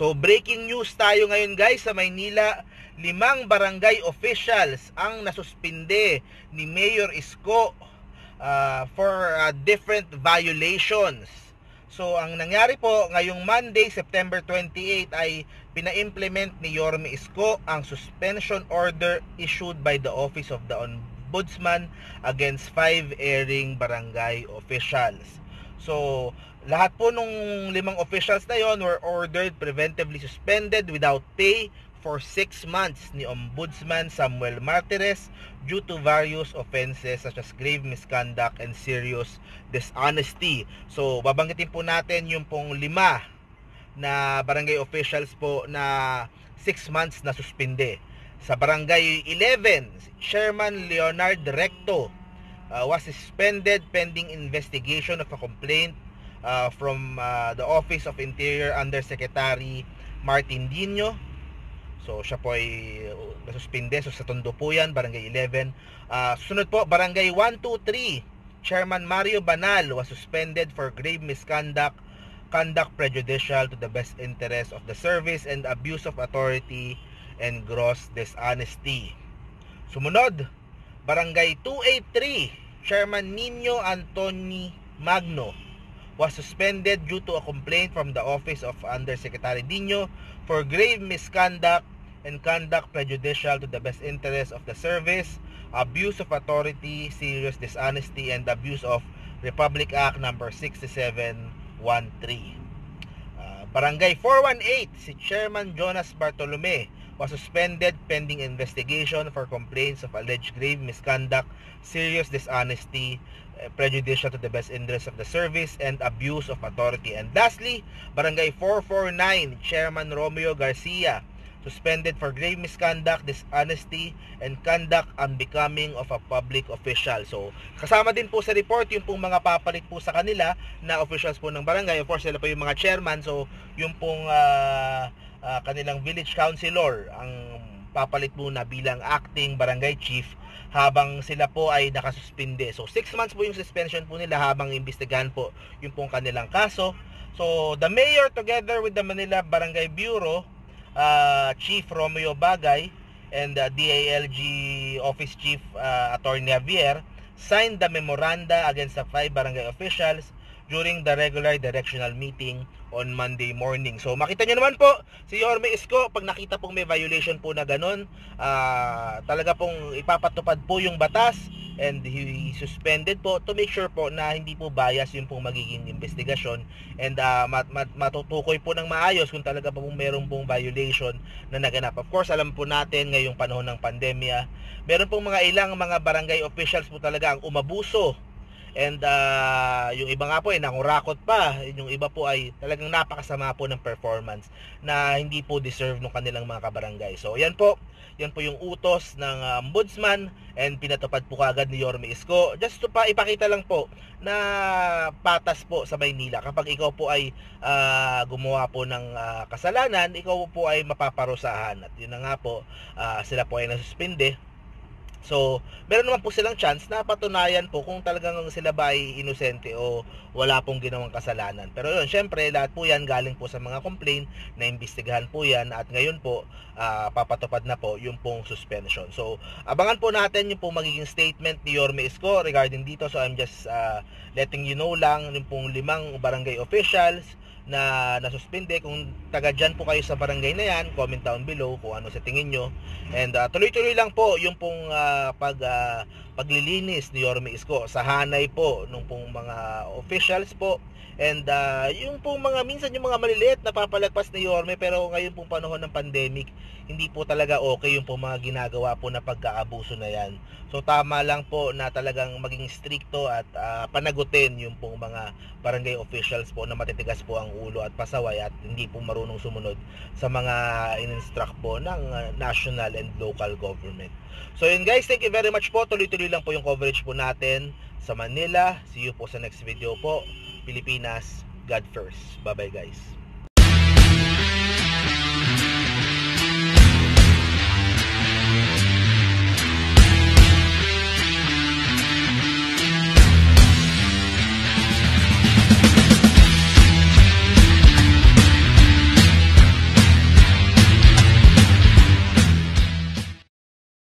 So breaking news tayo ngayon guys sa Maynila, limang barangay officials ang nasuspinde ni Mayor Isko uh, for uh, different violations. So ang nangyari po ngayong Monday, September 28 ay pina-implement ni Yorme Isko ang suspension order issued by the Office of the Ombudsman against five airing barangay officials. So lahat po nung limang officials na yon were ordered preventively suspended without pay for 6 months ni Ombudsman Samuel Martires due to various offenses such as grave misconduct and serious dishonesty. So, babanggitin po natin yung pong lima na barangay officials po na 6 months na suspinde. Sa barangay 11, Chairman Leonard Recto uh, was suspended pending investigation of a complaint uh, from uh, the Office of Interior Undersecretary Martin Dino. So siya po ay uh, nasuspinde. So sa Tondo po yan, Barangay 11. Uh, susunod po, Barangay 123. Chairman Mario Banal was suspended for grave misconduct, conduct prejudicial to the best interest of the service and abuse of authority and gross dishonesty. Sumunod, Barangay 283, Chairman Nino Antoni Magno was suspended due to a complaint from the office of Undersecretary Dino for grave misconduct and conduct prejudicial to the best interest of the service, abuse of authority, serious dishonesty, and abuse of Republic Act number 6713. Uh, Barangay 418, si Chairman Jonas Bartolome was suspended pending investigation for complaints of alleged grave misconduct, serious dishonesty, Eh, prejudicial to the best interest of the service and abuse of authority. And lastly, Barangay 449, Chairman Romeo Garcia, suspended for grave misconduct, dishonesty, and conduct unbecoming of a public official. So, kasama din po sa report yung pong mga papalit po sa kanila na officials po ng barangay. Of course, sila po yung mga chairman. So, yung pong uh, uh, kanilang village councilor ang papalit muna bilang acting barangay chief habang sila po ay nakasuspinde. So 6 months po yung suspension po nila habang imbestigahan po yung pong kanilang kaso. So the mayor together with the Manila Barangay Bureau, uh, Chief Romeo Bagay and the DALG Office Chief uh, Attorney Javier signed the memoranda against the five barangay officials during the regular directional meeting on Monday morning. So makita nyo naman po si Yorme Isko pag nakita pong may violation po na ganun, uh, talaga pong ipapatupad po yung batas and he suspended po to make sure po na hindi po bias yung pong magiging investigasyon and uh, mat, mat, matutukoy po ng maayos kung talaga po meron pong violation na naganap. Of course, alam po natin ngayong panahon ng pandemya, meron pong mga ilang mga barangay officials po talaga ang umabuso And uh, yung iba nga po ay nangurakot pa. Yung iba po ay talagang napakasama po ng performance na hindi po deserve ng kanilang mga kabarangay. So yan po, yan po yung utos ng uh, ombudsman and pinatupad po kagad ni Yorme Isko. Just to pa ipakita lang po na patas po sa Maynila. Kapag ikaw po ay uh, gumawa po ng uh, kasalanan, ikaw po ay mapaparusahan. At yun na nga po, uh, sila po ay nasuspinde So, meron naman po silang chance na patunayan po kung talagang sila ba ay inosente o wala pong ginawang kasalanan. Pero yun, syempre, lahat po yan galing po sa mga complaint na imbestigahan po yan at ngayon po, uh, papatupad na po yung pong suspension. So, abangan po natin yung pong magiging statement ni Yorme Isko regarding dito. So, I'm just uh, letting you know lang yung pong limang barangay officials, na nasuspinde. Kung taga dyan po kayo sa barangay na yan, comment down below kung ano sa tingin nyo. And uh, tuloy-tuloy lang po yung pong uh, pag, uh, paglilinis ni Yorme Isko sa hanay po nung pong mga officials po And uh, yung pong mga minsan yung mga maliliit na papalagpas ni Yorme pero ngayon pong panahon ng pandemic, hindi po talaga okay yung pong mga ginagawa po na pagkaabuso na yan. So tama lang po na talagang maging stricto at uh, panagutin yung pong mga barangay officials po na matitigas po ang ulo at pasaway at hindi po marunong sumunod sa mga in-instruct po ng uh, national and local government. So yun guys, thank you very much po. Tuloy-tuloy lang po yung coverage po natin sa Manila. See you po sa next video po. Pilipinas, God first. Bye-bye guys.